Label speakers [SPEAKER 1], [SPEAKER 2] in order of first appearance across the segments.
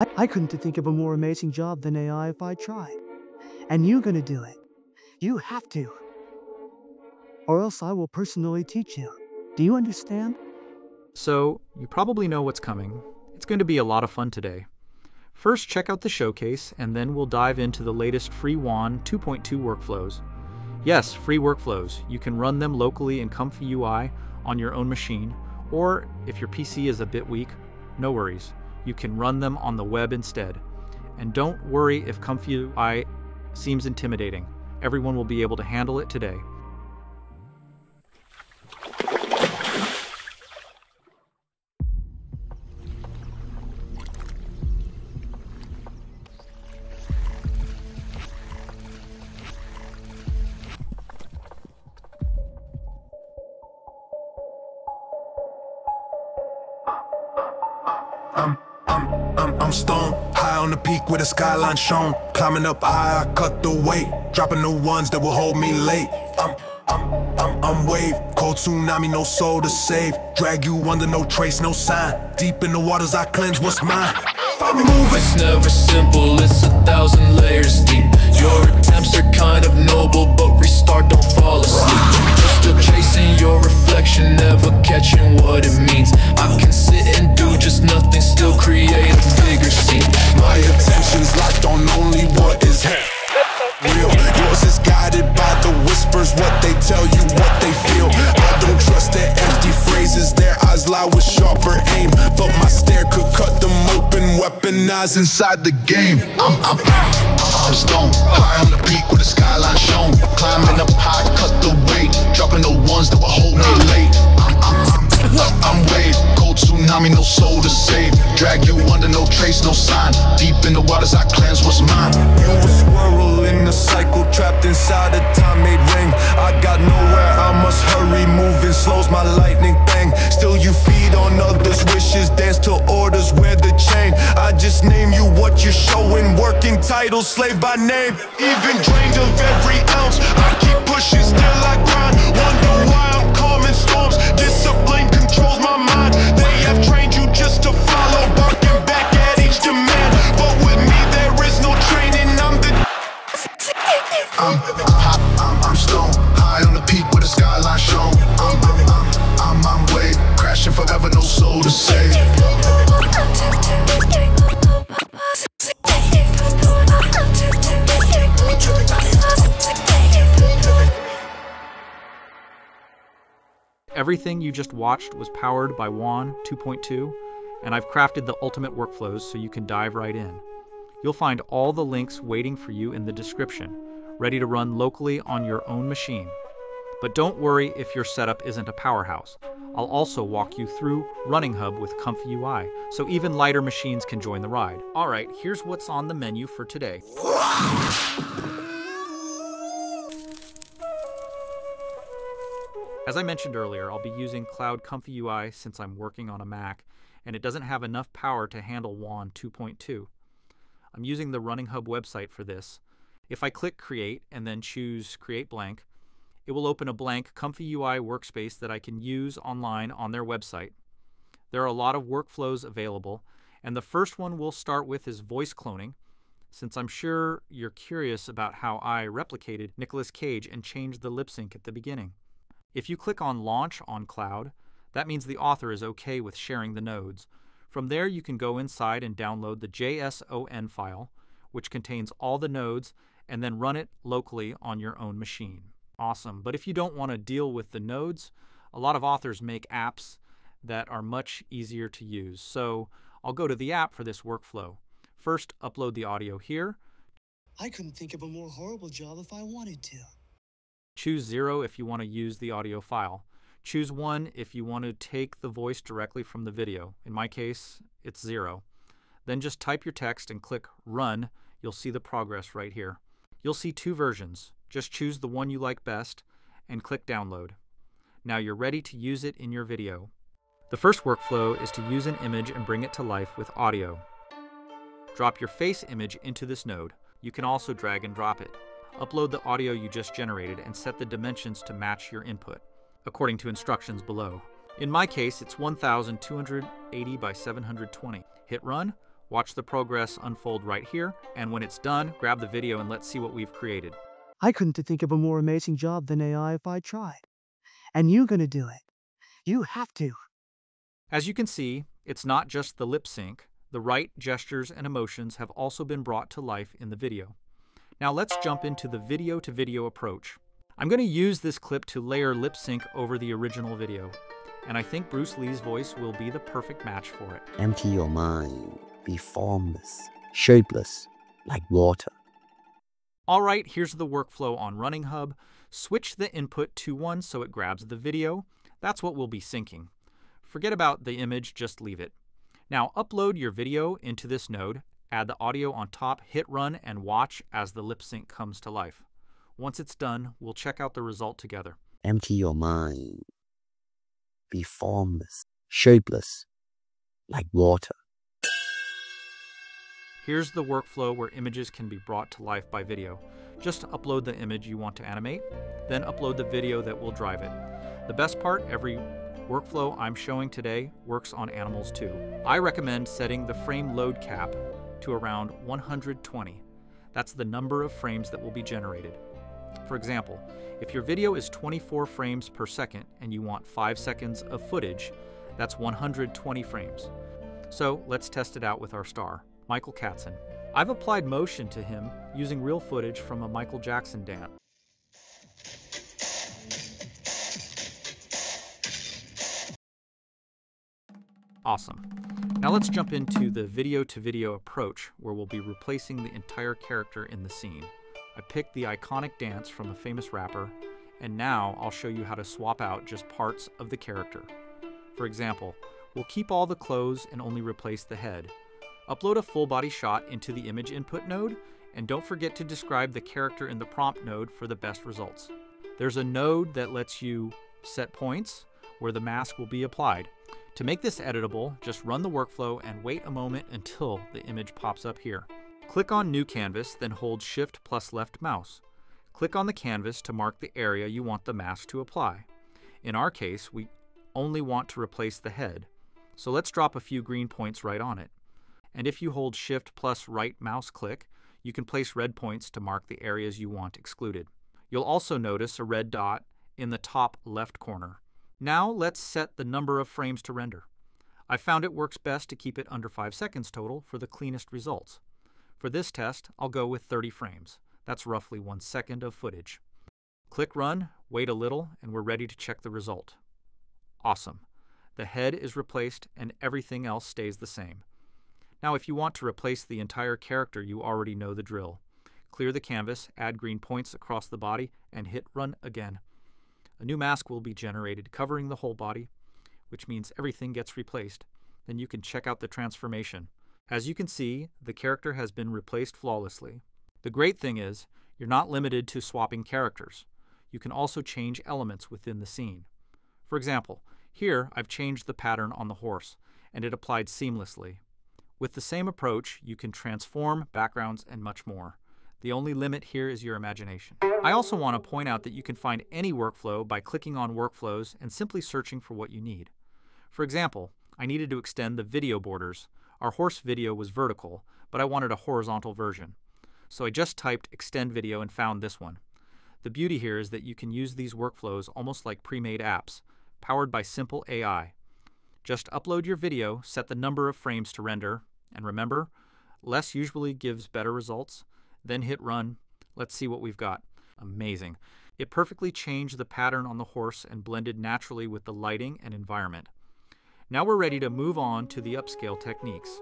[SPEAKER 1] I, couldn't think of a more amazing job than AI if I tried. And you're gonna do it. You have to. Or else I will personally teach you. Do you understand?
[SPEAKER 2] So, you probably know what's coming. It's going to be a lot of fun today. First, check out the showcase, and then we'll dive into the latest free WAN 2.2 workflows. Yes, free workflows. You can run them locally in Comfy UI on your own machine, or if your PC is a bit weak, no worries. You can run them on the web instead. And don't worry if Comfy UI seems intimidating. Everyone will be able to handle it today.
[SPEAKER 3] On the peak with the skyline shown. Climbing up high, I cut the weight. Dropping the ones that will hold me late. I'm, I'm, I'm, I'm wave, cold tsunami, no soul to save. Drag you under, no trace, no sign. Deep in the waters, I cleanse what's mine.
[SPEAKER 4] It's never simple, it's a thousand layers deep. Your attempts are kind of noble, but restart, don't fall asleep. Just still chasing
[SPEAKER 3] weaponized inside the game. I'm, I'm, I'm stoned, high on the peak with the skyline shown. Climbing up high, cut the weight, dropping the ones that will hold me late. I'm, I'm, I'm, I'm wave, cold tsunami, no soul to save. Drag you under, no trace, no sign. Deep in the waters, I cleanse what's mine. You a squirrel in the cycle, trapped inside a time-made ring. I got must Slows my lightning thing. Still, you feed on others' wishes, dance to orders, wear the chain. I just name you what you're showing. Working title, slave by name. Even drained of every ounce, I keep pushing, still I grind. Wonder why I'm calming storms.
[SPEAKER 2] Everything you just watched was powered by WAN 2.2, and I've crafted the ultimate workflows so you can dive right in. You'll find all the links waiting for you in the description, ready to run locally on your own machine. But don't worry if your setup isn't a powerhouse. I'll also walk you through Running Hub with Comfy UI, so even lighter machines can join the ride. Alright, here's what's on the menu for today. As I mentioned earlier, I'll be using Cloud Comfy UI since I'm working on a Mac, and it doesn't have enough power to handle WAN 2.2. I'm using the Running Hub website for this. If I click Create and then choose Create Blank, it will open a blank Comfy UI workspace that I can use online on their website. There are a lot of workflows available, and the first one we'll start with is voice cloning, since I'm sure you're curious about how I replicated Nicolas Cage and changed the lip sync at the beginning. If you click on Launch on Cloud, that means the author is okay with sharing the nodes. From there, you can go inside and download the JSON file, which contains all the nodes, and then run it locally on your own machine. Awesome. But if you don't want to deal with the nodes, a lot of authors make apps that are much easier to use. So I'll go to the app for this workflow. First, upload the audio here.
[SPEAKER 1] I couldn't think of a more horrible job if I wanted to.
[SPEAKER 2] Choose 0 if you want to use the audio file. Choose 1 if you want to take the voice directly from the video. In my case, it's 0. Then just type your text and click Run. You'll see the progress right here. You'll see two versions. Just choose the one you like best and click Download. Now you're ready to use it in your video. The first workflow is to use an image and bring it to life with audio. Drop your face image into this node. You can also drag and drop it. Upload the audio you just generated and set the dimensions to match your input, according to instructions below. In my case, it's 1280 by 720. Hit run, Watch the progress unfold right here, and when it's done, grab the video and let's see what we've created.
[SPEAKER 1] I couldn't think of a more amazing job than AI if I tried. And you're gonna do it. You have to.
[SPEAKER 2] As you can see, it's not just the lip sync, the right gestures and emotions have also been brought to life in the video. Now let's jump into the video to video approach. I'm going to use this clip to layer lip sync over the original video, and I think Bruce Lee's voice will be the perfect match for it.
[SPEAKER 5] Empty your mind, be formless, shapeless, like water.
[SPEAKER 2] All right, here's the workflow on Running Hub. Switch the input to one so it grabs the video. That's what we'll be syncing. Forget about the image, just leave it. Now upload your video into this node, add the audio on top, hit run, and watch as the lip sync comes to life. Once it's done, we'll check out the result together.
[SPEAKER 5] Empty your mind, be formless, shapeless, like water.
[SPEAKER 2] Here's the workflow where images can be brought to life by video. Just upload the image you want to animate, then upload the video that will drive it. The best part, every workflow I'm showing today works on animals too. I recommend setting the frame load cap to around 120. That's the number of frames that will be generated. For example, if your video is 24 frames per second and you want 5 seconds of footage, that's 120 frames. So let's test it out with our star, Michael Katzen. I've applied motion to him using real footage from a Michael Jackson dance. Awesome. Now let's jump into the video to video approach where we'll be replacing the entire character in the scene. I picked the iconic dance from a famous rapper, and now I'll show you how to swap out just parts of the character. For example, we'll keep all the clothes and only replace the head. Upload a full body shot into the image input node, and don't forget to describe the character in the prompt node for the best results. There's a node that lets you set points where the mask will be applied. To make this editable, just run the workflow and wait a moment until the image pops up here. Click on New Canvas, then hold Shift plus left mouse. Click on the canvas to mark the area you want the mask to apply. In our case, we only want to replace the head, so let's drop a few green points right on it. And if you hold Shift plus right mouse click, you can place red points to mark the areas you want excluded. You'll also notice a red dot in the top left corner. Now let's set the number of frames to render. I found it works best to keep it under 5 seconds total for the cleanest results. For this test, I'll go with 30 frames. That's roughly one second of footage. Click Run, wait a little, and we're ready to check the result. Awesome. The head is replaced and everything else stays the same. Now if you want to replace the entire character, you already know the drill. Clear the canvas, add green points across the body, and hit Run again. A new mask will be generated covering the whole body, which means everything gets replaced. Then you can check out the transformation. As you can see, the character has been replaced flawlessly. The great thing is, you're not limited to swapping characters. You can also change elements within the scene. For example, here I've changed the pattern on the horse, and it applied seamlessly. With the same approach, you can transform backgrounds and much more. The only limit here is your imagination. I also want to point out that you can find any workflow by clicking on Workflows and simply searching for what you need. For example, I needed to extend the video borders. Our horse video was vertical, but I wanted a horizontal version. So I just typed extend video and found this one. The beauty here is that you can use these workflows almost like pre-made apps, powered by simple AI. Just upload your video, set the number of frames to render, and remember, less usually gives better results, then hit run. Let's see what we've got. Amazing. It perfectly changed the pattern on the horse and blended naturally with the lighting and environment. Now we're ready to move on to the upscale techniques.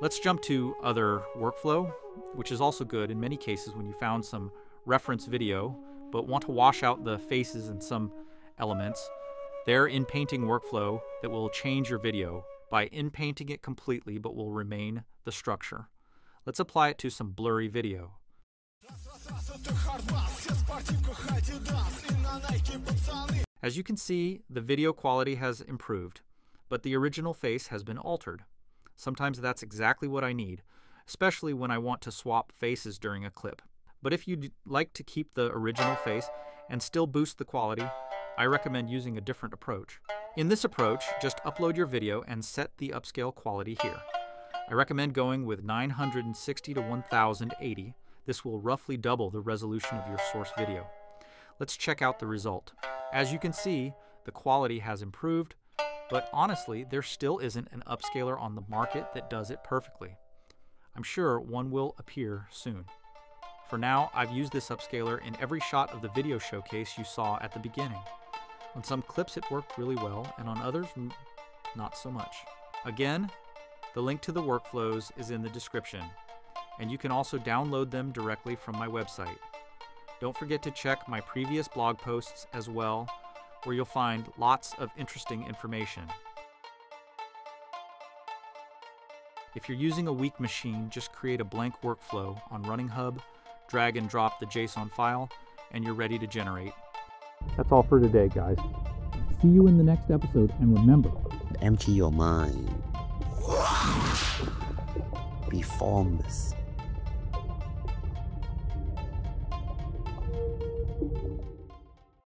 [SPEAKER 2] Let's jump to other workflow, which is also good in many cases when you found some reference video but want to wash out the faces and some elements. They're in painting workflow that will change your video by in painting it completely but will remain the structure. Let's apply it to some blurry video. As you can see, the video quality has improved, but the original face has been altered. Sometimes that's exactly what I need, especially when I want to swap faces during a clip. But if you'd like to keep the original face and still boost the quality, I recommend using a different approach. In this approach, just upload your video and set the upscale quality here. I recommend going with 960 to 1080. This will roughly double the resolution of your source video. Let's check out the result. As you can see, the quality has improved, but honestly, there still isn't an upscaler on the market that does it perfectly. I'm sure one will appear soon. For now, I've used this upscaler in every shot of the video showcase you saw at the beginning. On some clips it worked really well, and on others, not so much. Again, the link to the workflows is in the description, and you can also download them directly from my website. Don't forget to check my previous blog posts as well, where you'll find lots of interesting information. If you're using a weak machine, just create a blank workflow on Running Hub, drag and drop the JSON file, and you're ready to generate. That's all for today, guys. See you in the next episode, and remember
[SPEAKER 5] Empty your mind. Be formless.